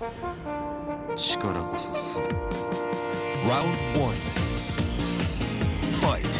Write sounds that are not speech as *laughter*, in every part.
Round 1 Fight.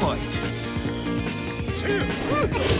fight. Two.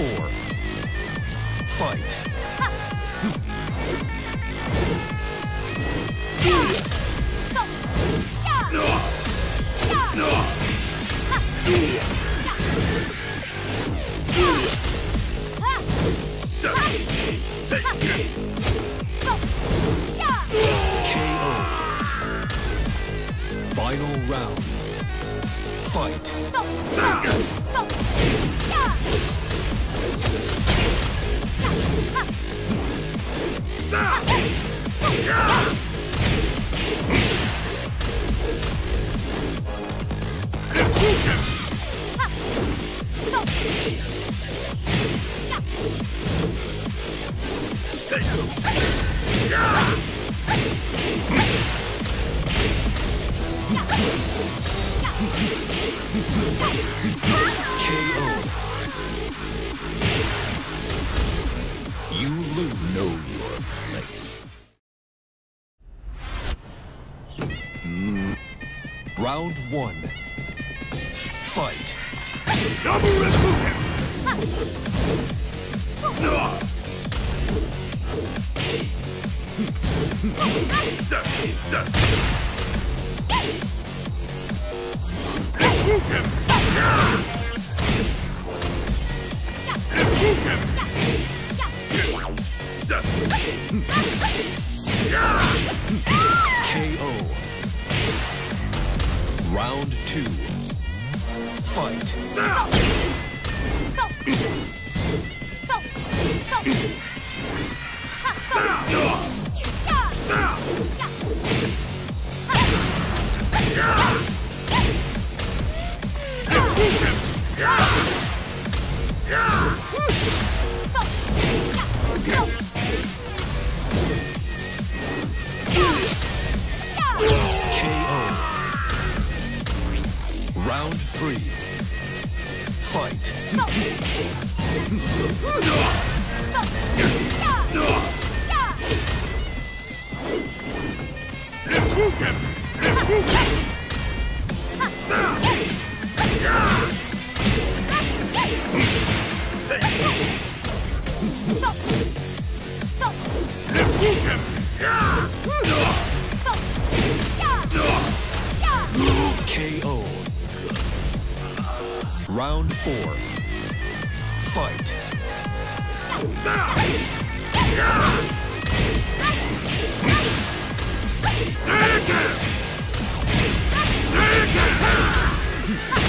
four. Fight. You lose. Know your place. Mm. Round one. Ha! *laughs*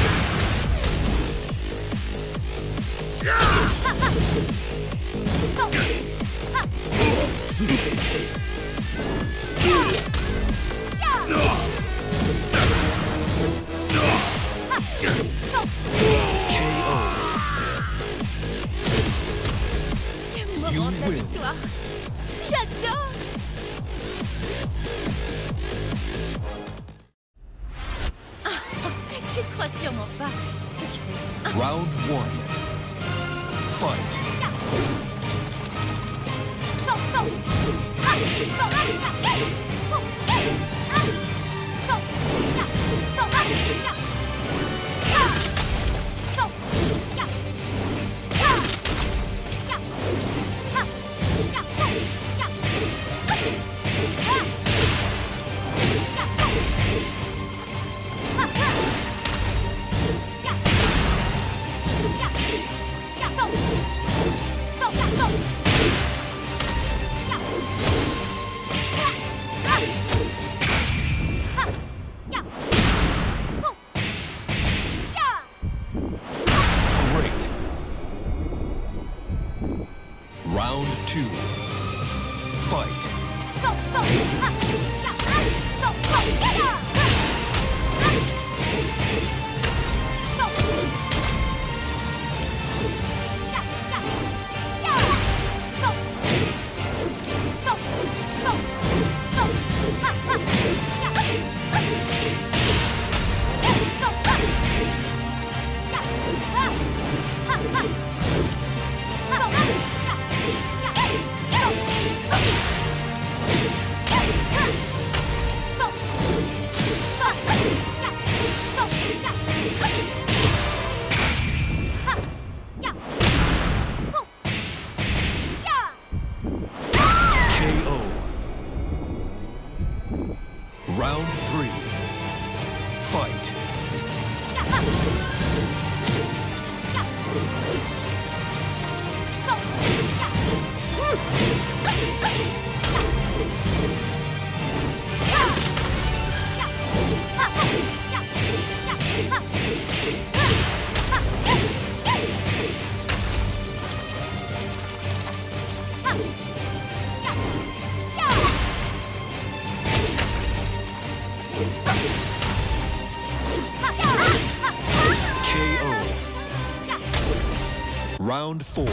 Round four.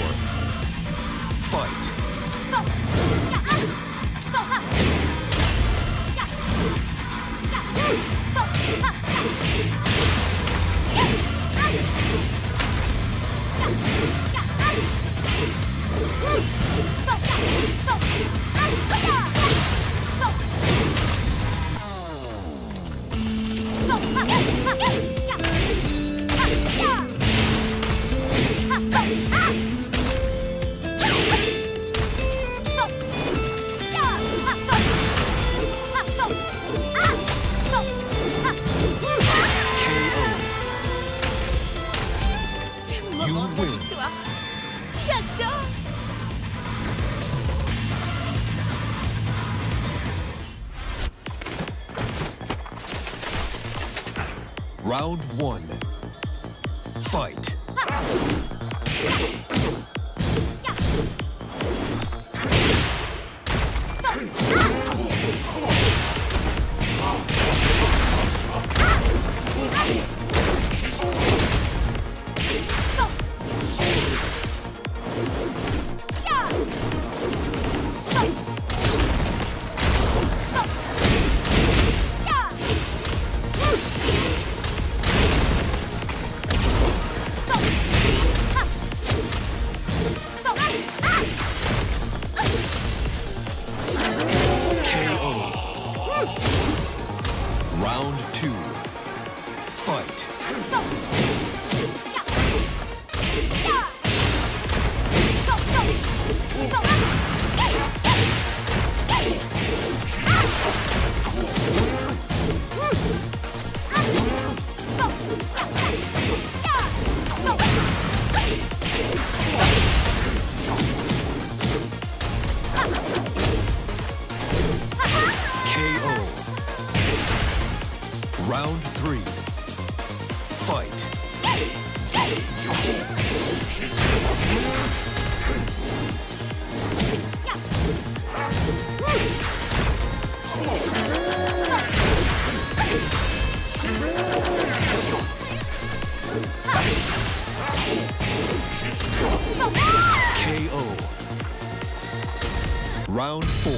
Fight. *laughs* Round four.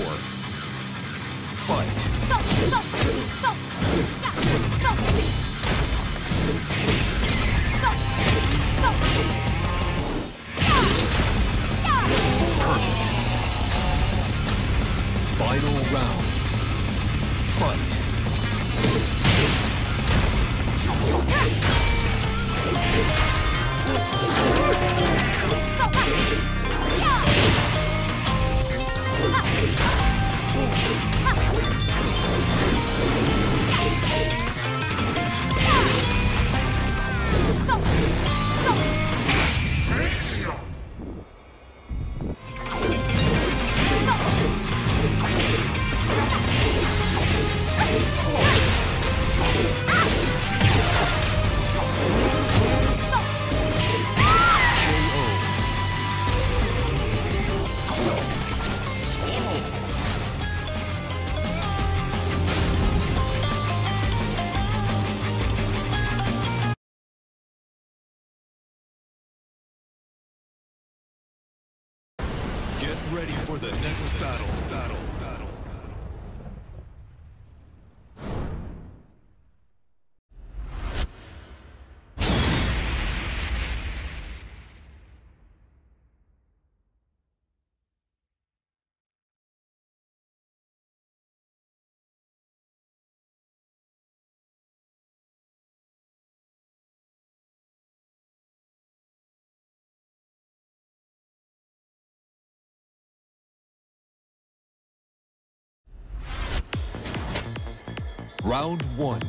Round one.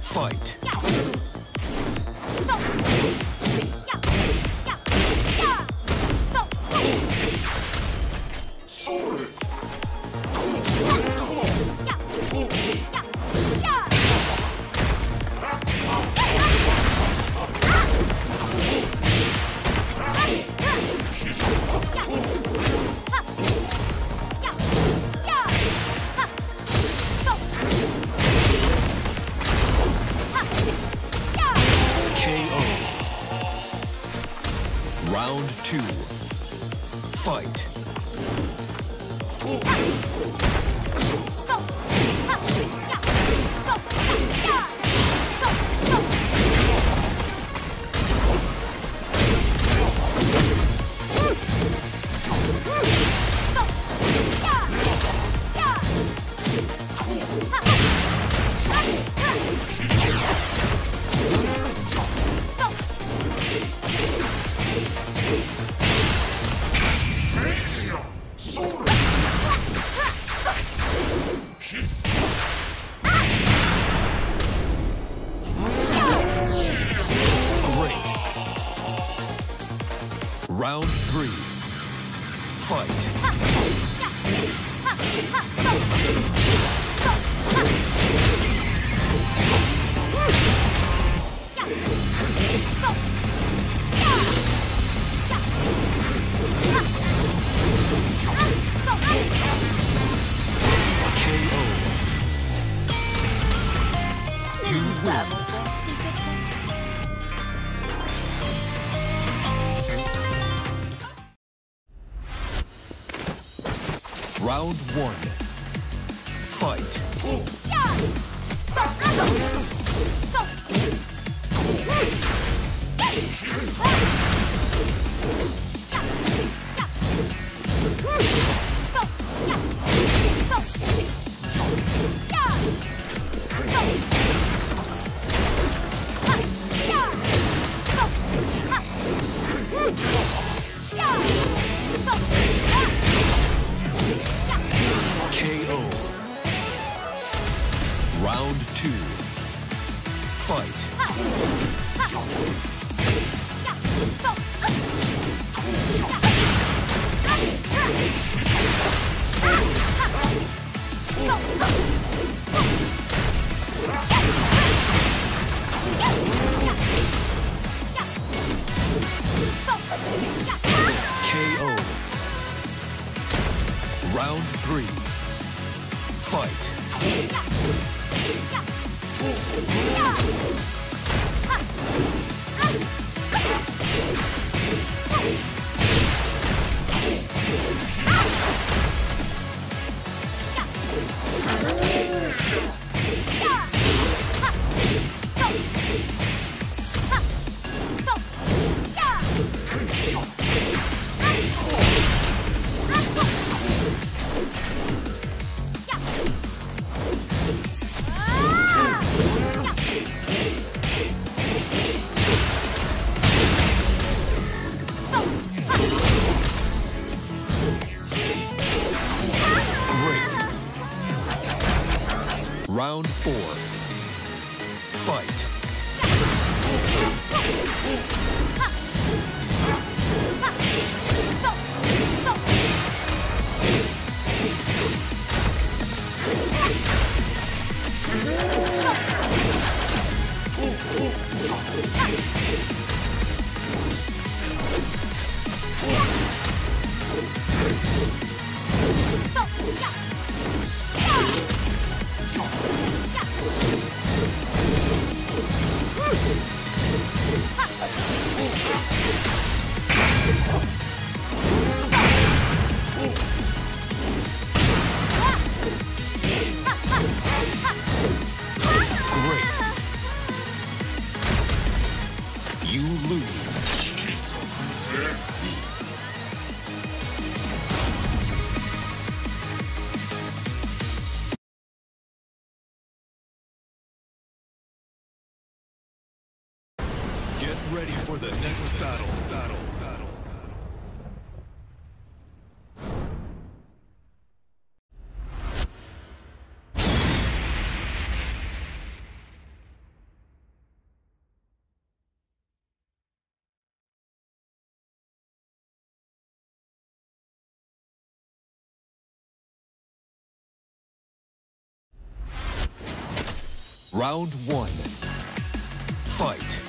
Fight. Round one. Round one. Fight.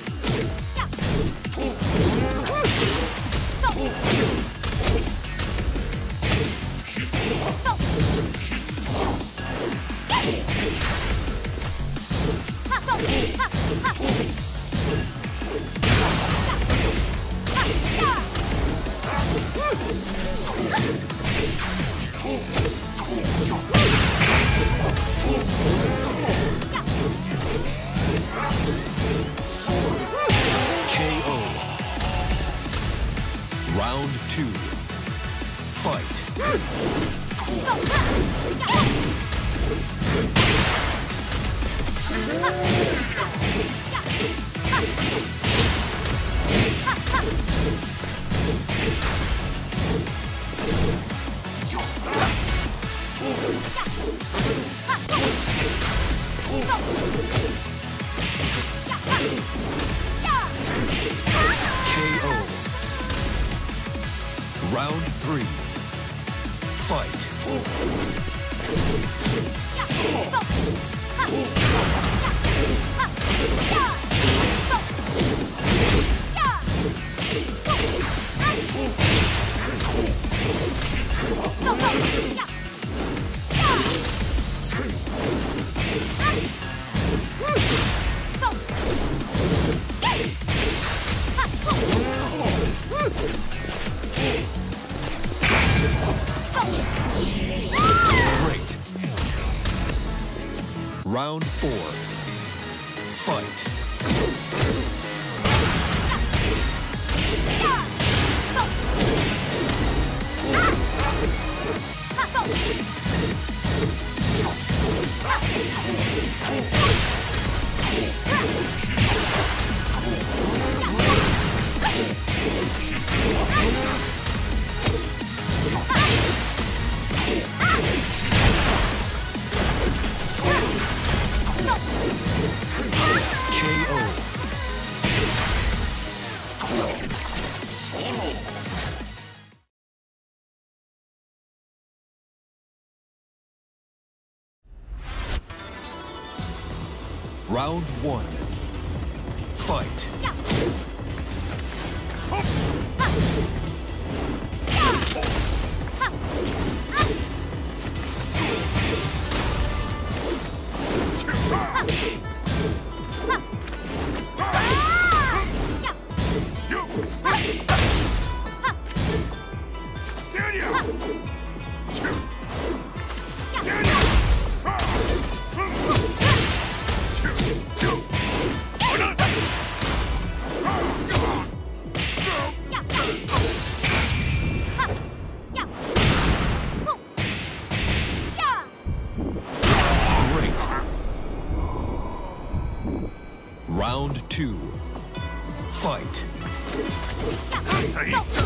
Round three. fight! Round four. Round one. KO.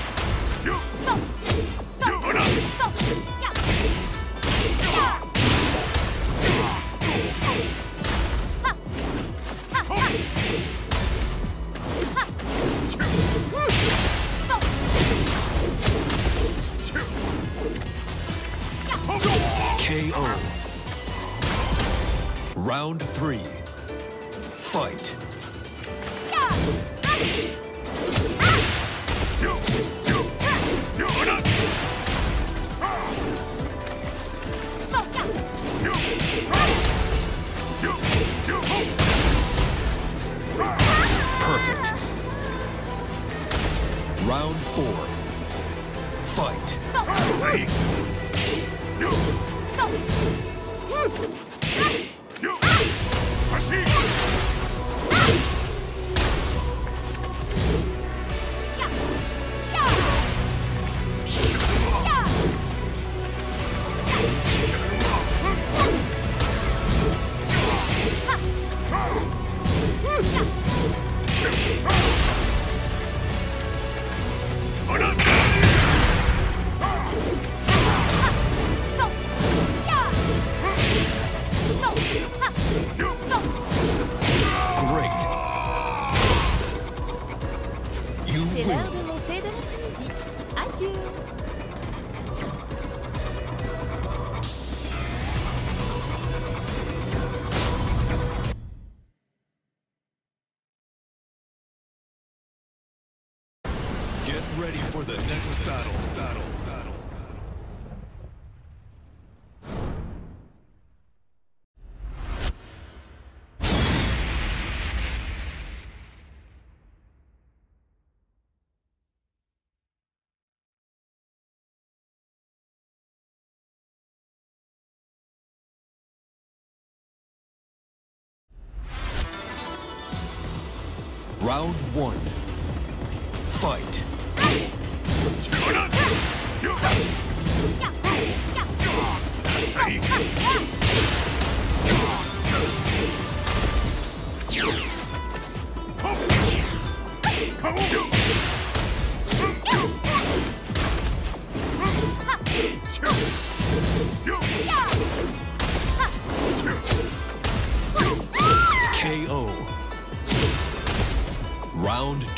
Round one. Fight. Come on!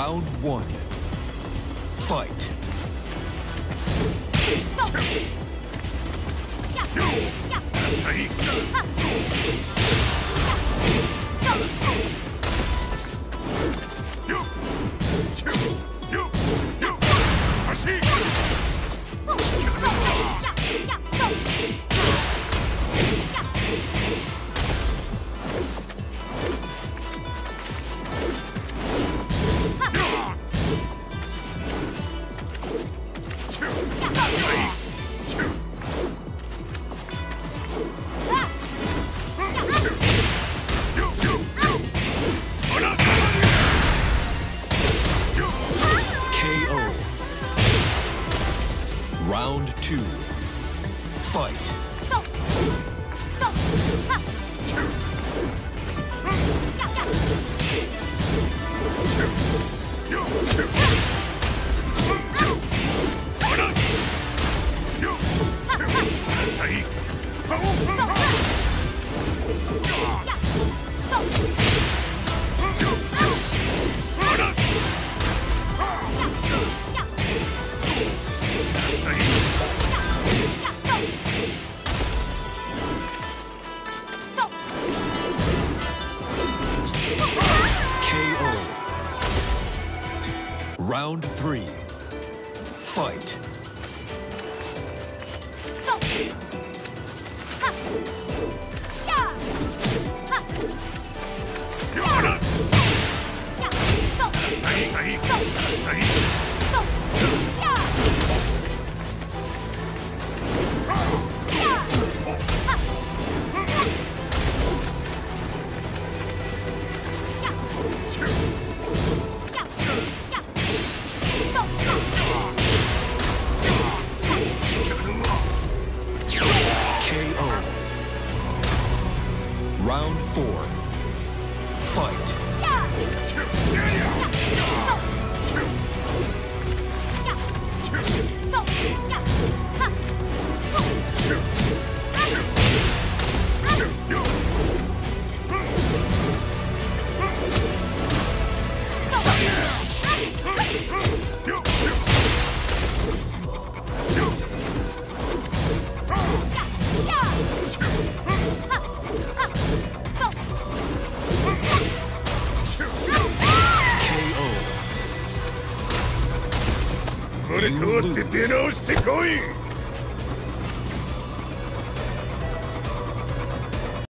Round one. Fight. You! You! You! fight. 出直してこい。